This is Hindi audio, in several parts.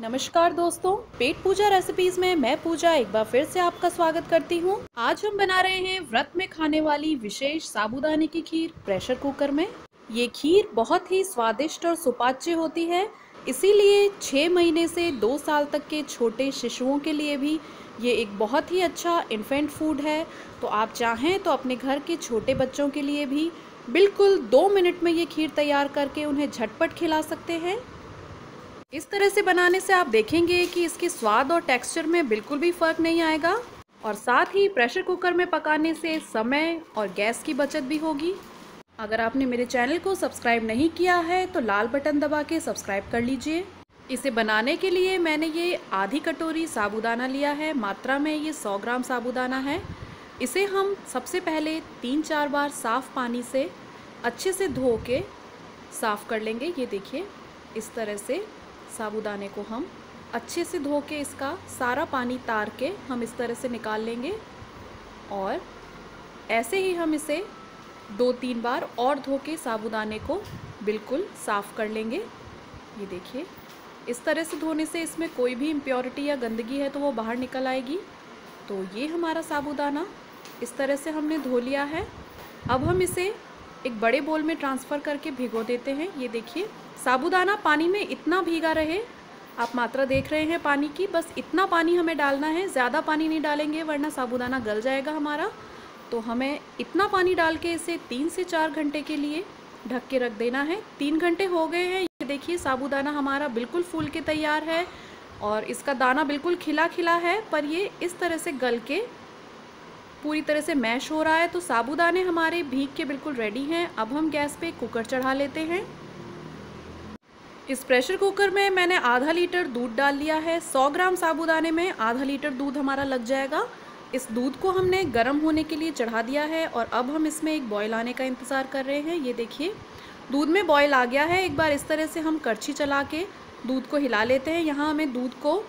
नमस्कार दोस्तों, पेट पूजा रेसिपीज़ में मैं पूजा एक बार फिर से आपका स्वागत करती हूँ। आज हम बना रहे हैं व्रत में खाने वाली विशेष साबुदाने की खीर प्रेशर कुकर में। ये खीर बहुत ही स्वादिष्ट और सुपाच्य होती है, इसीलिए छः महीने से दो साल तक के छोटे शिशुओं के लिए भी ये एक बहुत ही अच्छा इन्फेंट फ़ूड है। तो आप चाहें तो अपने घर के छोटे बच्चों के लिए भी बिल्कुल दो मिनट में ये खीर तैयार करके उन्हें झटपट खिला सकते हैं। इस तरह से बनाने से आप देखेंगे कि इसके स्वाद और टेक्सचर में बिल्कुल भी फ़र्क नहीं आएगा और साथ ही प्रेशर कुकर में पकाने से समय और गैस की बचत भी होगी। अगर आपने मेरे चैनल को सब्सक्राइब नहीं किया है तो लाल बटन दबा के सब्सक्राइब कर लीजिए। इसे बनाने के लिए मैंने ये आधी कटोरी साबूदाना लिया है। मात्रा में ये 100 ग्राम साबूदाना है। इसे हम सबसे पहले तीन चार बार साफ़ पानी से अच्छे से धो के साफ़ कर लेंगे। ये देखिए, इस तरह से साबूदाने को हम अच्छे से धो के इसका सारा पानी तार के हम इस तरह से निकाल लेंगे और ऐसे ही हम इसे दो तीन बार और धो के साबूदाने को बिल्कुल साफ़ कर लेंगे। ये देखिए, इस तरह से धोने से इसमें कोई भी इम्प्योरिटी या गंदगी है तो वो बाहर निकल आएगी। तो ये हमारा साबूदाना, इस तरह से हमने धो लिया है। अब हम इसे एक बड़े बोल में ट्रांसफ़र करके भिगो देते हैं। ये देखिए साबूदाना पानी में इतना भीगा रहे। आप मात्रा देख रहे हैं पानी की, बस इतना पानी हमें डालना है, ज़्यादा पानी नहीं डालेंगे, वरना साबूदाना गल जाएगा हमारा। तो हमें इतना पानी डाल के इसे तीन से चार घंटे के लिए ढक के रख देना है। तीन घंटे हो गए हैं, ये देखिए साबूदाना हमारा बिल्कुल फूल के तैयार है और इसका दाना बिल्कुल खिला खिला है, पर ये इस तरह से गल के पूरी तरह से मैश हो रहा है। तो साबुदाने हमारे भीग के बिल्कुल रेडी हैं। अब हम गैस पे कुकर चढ़ा लेते हैं। इस प्रेशर कुकर में मैंने आधा लीटर दूध डाल लिया है। 100 ग्राम साबूदाने में आधा लीटर दूध हमारा लग जाएगा। इस दूध को हमने गर्म होने के लिए चढ़ा दिया है और अब हम इसमें एक बॉयल आने का इंतज़ार कर रहे हैं। ये देखिए, दूध में बॉयल आ गया है। एक बार इस तरह से हम करछी चला के दूध को हिला लेते हैं। यहाँ हमें दूध को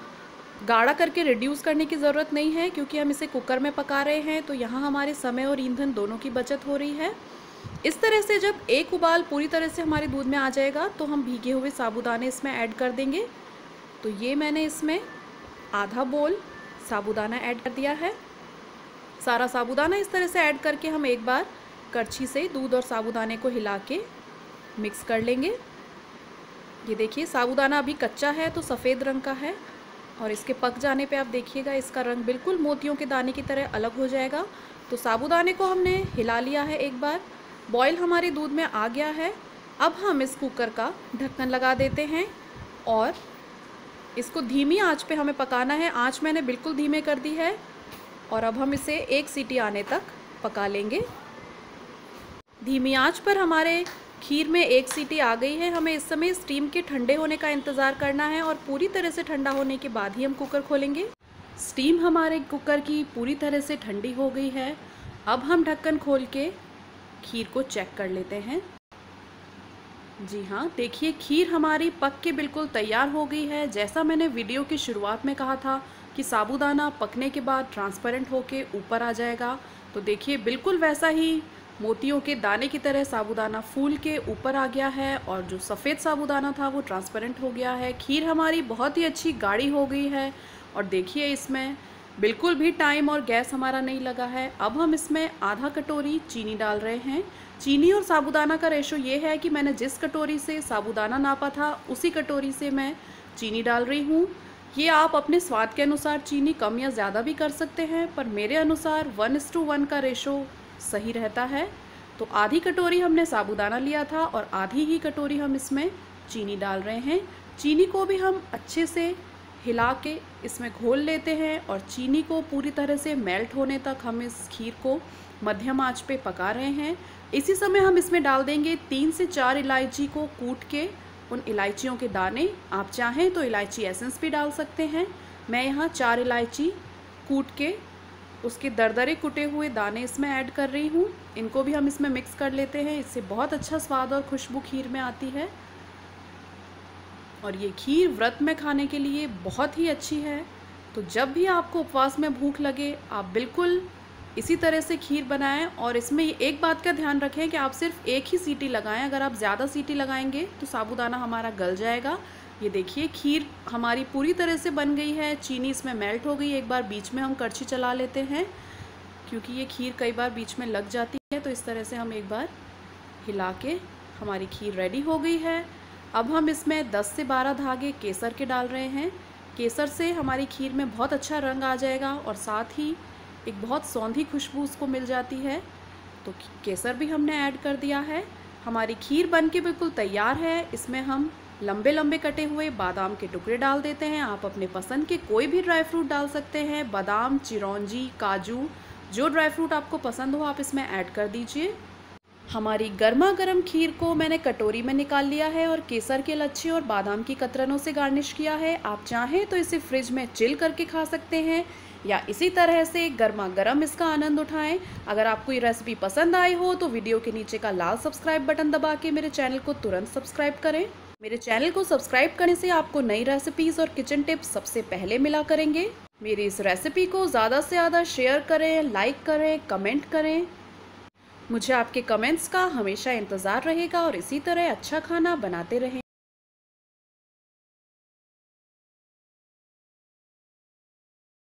गाढ़ा करके रिड्यूस करने की ज़रूरत नहीं है, क्योंकि हम इसे कुकर में पका रहे हैं। तो यहाँ हमारे समय और ईंधन दोनों की बचत हो रही है। इस तरह से जब एक उबाल पूरी तरह से हमारे दूध में आ जाएगा तो हम भीगे हुए साबुदाने इसमें ऐड कर देंगे। तो ये मैंने इसमें आधा बोल साबुदाना ऐड कर दिया है। सारा साबुदाना इस तरह से ऐड करके हम एक बार करछी से दूध और साबुदाने को हिला के मिक्स कर लेंगे। ये देखिए, साबुदाना अभी कच्चा है तो सफ़ेद रंग का है और इसके पक जाने पे आप देखिएगा, इसका रंग बिल्कुल मोतियों के दाने की तरह अलग हो जाएगा। तो साबुदाने को हमने हिला लिया है एक बार। बॉयल हमारे दूध में आ गया है। अब हम इस कुकर का ढक्कन लगा देते हैं और इसको धीमी आँच पे हमें पकाना है। आँच मैंने बिल्कुल धीमे कर दी है और अब हम इसे एक सीटी आने तक पका लेंगे। धीमी आँच पर हमारे खीर में एक सीटी आ गई है। हमें इस समय स्टीम के ठंडे होने का इंतज़ार करना है और पूरी तरह से ठंडा होने के बाद ही हम कुकर खोलेंगे। स्टीम हमारे कुकर की पूरी तरह से ठंडी हो गई है। अब हम ढक्कन खोल के खीर को चेक कर लेते हैं। जी हाँ देखिए, खीर हमारी पक के बिल्कुल तैयार हो गई है। जैसा मैंने वीडियो की शुरुआत में कहा था कि साबूदाना पकने के बाद ट्रांसपेरेंट होके ऊपर आ जाएगा। तो देखिए, बिल्कुल वैसा ही मोतियों के दाने की तरह साबूदाना फूल के ऊपर आ गया है और जो सफ़ेद साबूदाना था वो ट्रांसपेरेंट हो गया है। खीर हमारी बहुत ही अच्छी गाढ़ी हो गई है और देखिए इसमें बिल्कुल भी टाइम और गैस हमारा नहीं लगा है। अब हम इसमें आधा कटोरी चीनी डाल रहे हैं। चीनी और साबूदाना का रेशो ये है कि मैंने जिस कटोरी से साबूदाना नापा था, उसी कटोरी से मैं चीनी डाल रही हूँ। ये आप अपने स्वाद के अनुसार चीनी कम या ज़्यादा भी कर सकते हैं, पर मेरे अनुसार वन इस टू वन का रेशो सही रहता है। तो आधी कटोरी हमने साबूदाना लिया था और आधी ही कटोरी हम इसमें चीनी डाल रहे हैं। चीनी को भी हम अच्छे से हिला के इसमें घोल लेते हैं और चीनी को पूरी तरह से मेल्ट होने तक हम इस खीर को मध्यम आँच पे पका रहे हैं। इसी समय हम इसमें डाल देंगे तीन से चार इलायची को कूट के उन इलायचियों के दाने। आप चाहें तो इलायची एसेंस भी डाल सकते हैं। मैं यहाँ चार इलायची कूट के उसके दरदरे कुटे हुए दाने इसमें ऐड कर रही हूँ। इनको भी हम इसमें मिक्स कर लेते हैं। इससे बहुत अच्छा स्वाद और खुशबू खीर में आती है। और ये खीर व्रत में खाने के लिए बहुत ही अच्छी है। तो जब भी आपको उपवास में भूख लगे, आप बिल्कुल इसी तरह से खीर बनाएँ और इसमें एक बात का ध्यान रखें कि आप सिर्फ़ एक ही सीटी लगाएँ। अगर आप ज़्यादा सीटी लगाएँगे तो साबूदाना हमारा गल जाएगा। ये देखिए, खीर हमारी पूरी तरह से बन गई है। चीनी इसमें मेल्ट हो गई। एक बार बीच में हम कड़छी चला लेते हैं, क्योंकि ये खीर कई बार बीच में लग जाती है। तो इस तरह से हम एक बार हिला के हमारी खीर रेडी हो गई है। अब हम इसमें 10 से 12 धागे केसर के डाल रहे हैं। केसर से हमारी खीर में बहुत अच्छा रंग आ जाएगा और साथ ही एक बहुत सौंधी खुशबू उसको मिल जाती है। तो केसर भी हमने ऐड कर दिया है। हमारी खीर बन के बिल्कुल तैयार है। इसमें हम लंबे लंबे कटे हुए बादाम के टुकड़े डाल देते हैं। आप अपने पसंद के कोई भी ड्राई फ्रूट डाल सकते हैं। बादाम, चिरौंजी, काजू, जो ड्राई फ्रूट आपको पसंद हो आप इसमें ऐड कर दीजिए। हमारी गर्मा गर्म खीर को मैंने कटोरी में निकाल लिया है और केसर के लच्छे और बादाम की कतरनों से गार्निश किया है। आप चाहें तो इसे फ्रिज में चिल करके खा सकते हैं या इसी तरह से गर्मा गर्म इसका आनंद उठाएँ। अगर आपको ये रेसिपी पसंद आई हो तो वीडियो के नीचे का लाल सब्सक्राइब बटन दबा के मेरे चैनल को तुरंत सब्सक्राइब करें। मेरे चैनल को सब्सक्राइब करने से आपको नई रेसिपीज़ और किचन टिप्स सबसे पहले मिला करेंगे। मेरी इस रेसिपी को ज़्यादा से ज़्यादा शेयर करें, लाइक करें, कमेंट करें। मुझे आपके कमेंट्स का हमेशा इंतज़ार रहेगा और इसी तरह अच्छा खाना बनाते रहें।